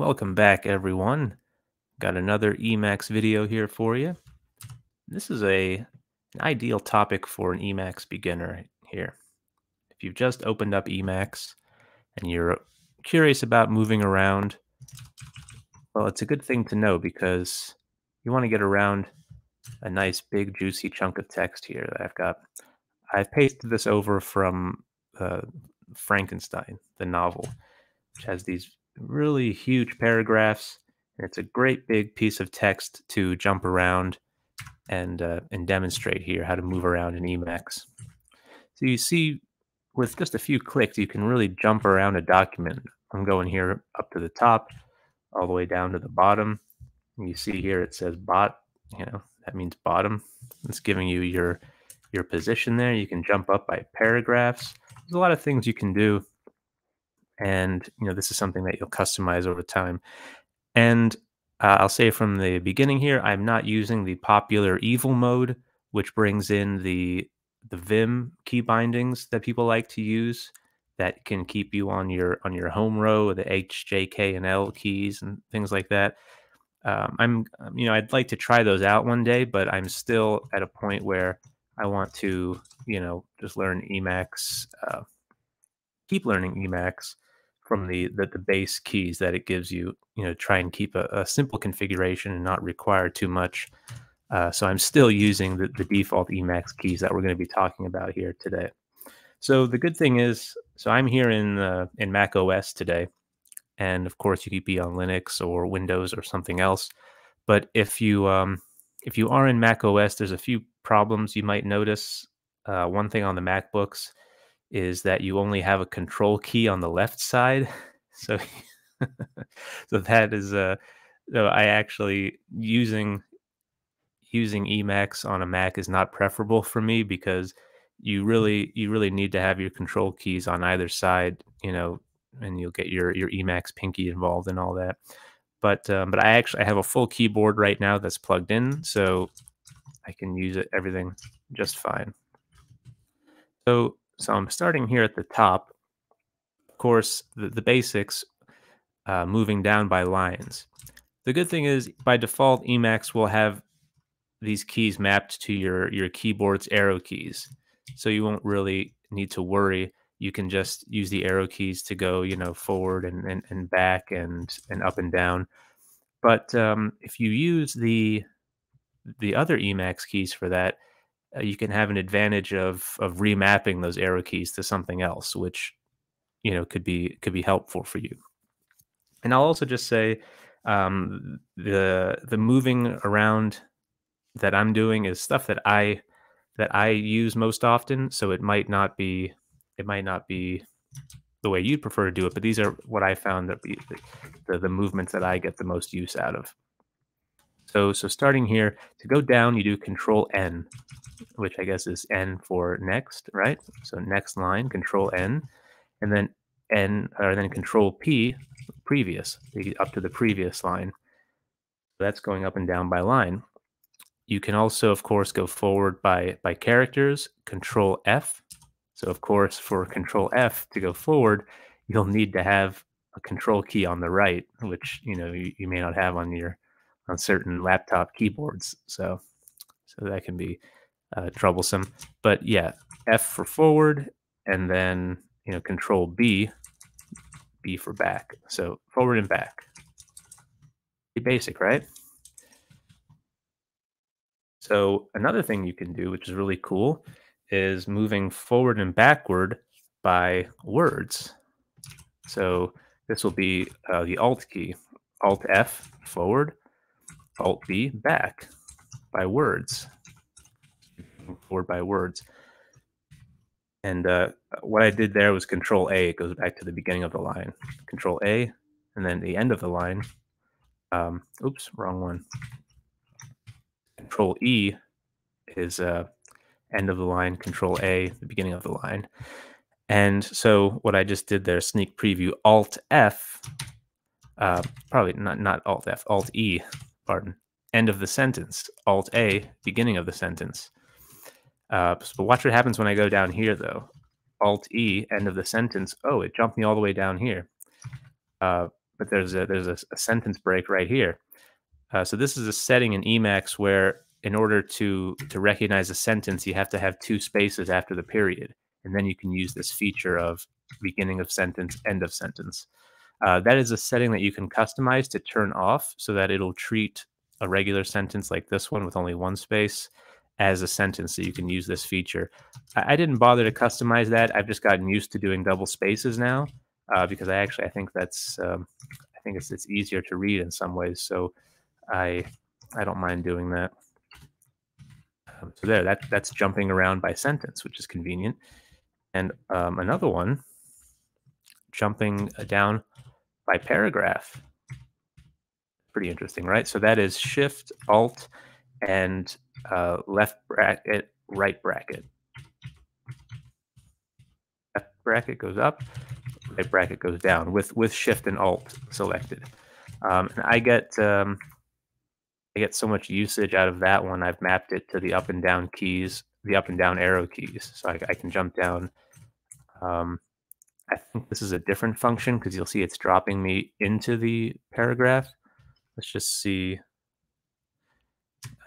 Welcome back, everyone. Got another Emacs video here for you. This is a an ideal topic for an Emacs beginner here. If you've just opened up Emacs and you're curious about moving around, well, it's a good thing to know because you want to get around a nice big juicy chunk of text here that I've got. I've pasted this over from uh, Frankenstein, the novel, which has these really huge paragraphs. And it's a great big piece of text to jump around and uh, and demonstrate here how to move around in Emacs. So you see, with just a few clicks, you can really jump around a document. I'm going here up to the top, all the way down to the bottom. And you see here it says bot. You know that means bottom. It's giving you your your position there. You can jump up by paragraphs. There's a lot of things you can do and you know this is something that you'll customize over time. And uh, i'll say from the beginning here i'm not using the popular evil mode which brings in the the vim key bindings that people like to use that can keep you on your on your home row the h j k and l keys and things like that. Um, i'm um, you know i'd like to try those out one day but i'm still at a point where i want to you know just learn emacs uh, keep learning emacs from the, the, the base keys that it gives you. You know, try and keep a, a simple configuration and not require too much. Uh, so I'm still using the, the default Emacs keys that we're going to be talking about here today. So the good thing is, so I'm here in uh, in Mac OS today, and of course you could be on Linux or Windows or something else. But if you um, if you are in Mac OS, there's a few problems you might notice. Uh, one thing on the MacBooks is that you only have a control key on the left side. So, so that is uh, so I actually using using Emacs on a Mac is not preferable for me because you really you really need to have your control keys on either side, you know, and you'll get your your Emacs pinky involved and all that. But um, but I actually I have a full keyboard right now that's plugged in, so I can use it everything just fine. So so I'm starting here at the top. Of course, the, the basics, uh, moving down by lines. The good thing is, by default, Emacs will have these keys mapped to your, your keyboard's arrow keys. So you won't really need to worry. You can just use the arrow keys to go, you know, forward and, and, and back and, and up and down. But um, if you use the the other Emacs keys for that, uh, you can have an advantage of of remapping those arrow keys to something else, which you know could be could be helpful for you. And I'll also just say um, the the moving around that I'm doing is stuff that I that I use most often. So it might not be it might not be the way you'd prefer to do it, but these are what I found that be the, the movements that I get the most use out of. So so starting here to go down, you do Control N which I guess is N for next, right? So next line, Control N, and then N, or then Control P, previous, up to the previous line. That's going up and down by line. You can also, of course, go forward by by characters. Control F. So, of course, for Control F to go forward, you'll need to have a control key on the right, which you know you, you may not have on your on certain laptop keyboards. So, so that can be uh, troublesome. But yeah, F for forward, and then you know Control B, B for back. So forward and back. Pretty basic, right? So another thing you can do, which is really cool, is moving forward and backward by words. So this will be uh, the Alt key, Alt F forward, Alt B back by words word by words. And uh, what I did there was Control A. It goes back to the beginning of the line. Control A, and then the end of the line. Um, oops, wrong one. Control E is uh, end of the line. Control A, the beginning of the line. And so what I just did there, sneak preview, Alt F, uh, probably not not Alt F, Alt E, pardon. End of the sentence. Alt A, beginning of the sentence. Uh, but watch what happens when I go down here, though. Alt E, end of the sentence. Oh, it jumped me all the way down here. Uh, but there's a there's a, a sentence break right here. Uh, so this is a setting in Emacs where in order to to recognize a sentence, you have to have two spaces after the period, and then you can use this feature of beginning of sentence, end of sentence. Uh, that is a setting that you can customize to turn off so that it'll treat a regular sentence like this one with only one space as a sentence so you can use this feature. I, I didn't bother to customize that. I've just gotten used to doing double spaces now uh, because I actually I think that's um, I think it's it's easier to read in some ways. So I I don't mind doing that. Um, so there, that that's jumping around by sentence, which is convenient. And um, another one, jumping down by paragraph. Pretty interesting, right? So that is Shift Alt and uh, left bracket, right bracket. Left bracket goes up, right bracket goes down with with Shift and Alt selected. Um, and I get um, I get so much usage out of that one. I've mapped it to the up and down keys, the up and down arrow keys, so I, I can jump down. Um, I think this is a different function because you'll see it's dropping me into the paragraph. Let's just see.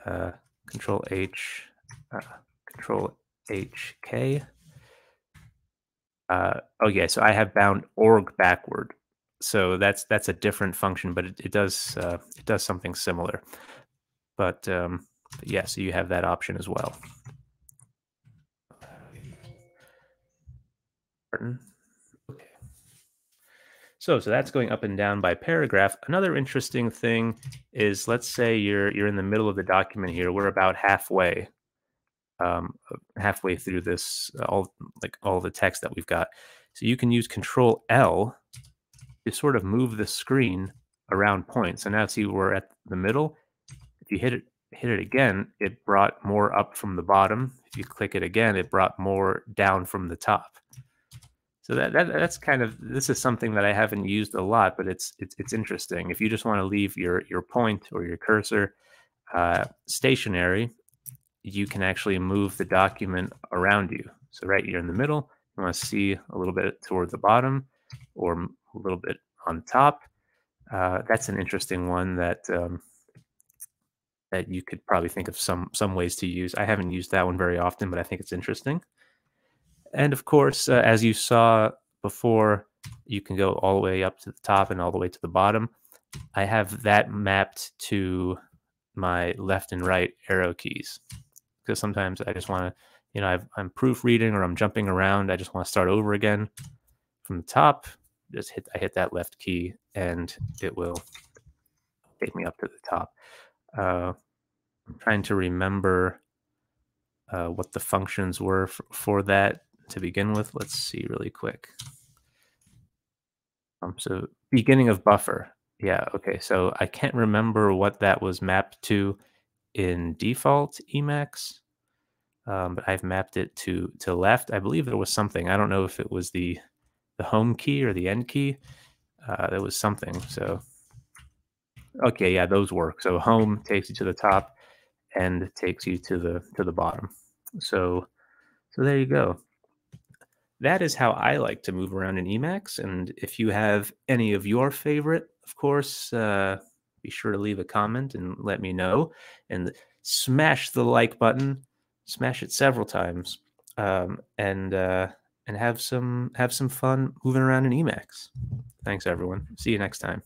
Uh, Control H, uh, Control H K. Uh, oh yeah, so I have bound org backward. So that's that's a different function, but it, it does uh, it does something similar. But, um, but yeah, so you have that option as well. Okay. So, so that's going up and down by paragraph. Another interesting thing is, let's say you're you're in the middle of the document here. We're about halfway, um, halfway through this, uh, all like all the text that we've got. So you can use Control L to sort of move the screen around points. So now see we're at the middle. If you hit it hit it again, it brought more up from the bottom. If you click it again, it brought more down from the top. So that, that that's kind of this is something that I haven't used a lot, but it's it's it's interesting. If you just want to leave your your point or your cursor uh, stationary, you can actually move the document around you. So right here in the middle, you want to see a little bit toward the bottom or a little bit on top. Uh, that's an interesting one that um, that you could probably think of some some ways to use. I haven't used that one very often, but I think it's interesting. And of course, uh, as you saw before, you can go all the way up to the top and all the way to the bottom. I have that mapped to my left and right arrow keys because sometimes I just want to, you know, i am proofreading or I'm jumping around. I just want to start over again from the top. Just hit, I hit that left key and it will take me up to the top. Uh, I'm trying to remember uh, what the functions were for that to begin with. Let's see really quick. Um, so beginning of buffer. Yeah, okay. So I can't remember what that was mapped to in default Emacs, um, but I've mapped it to to left. I believe there was something. I don't know if it was the the home key or the end key. Uh, there was something. So okay, yeah, those work. So home takes you to the top, and takes you to the to the bottom. So so there you go that is how I like to move around in Emacs. And if you have any of your favorite, of course, uh, be sure to leave a comment and let me know. And smash the like button, smash it several times, um, and uh, and have some have some fun moving around in Emacs. Thanks, everyone. See you next time.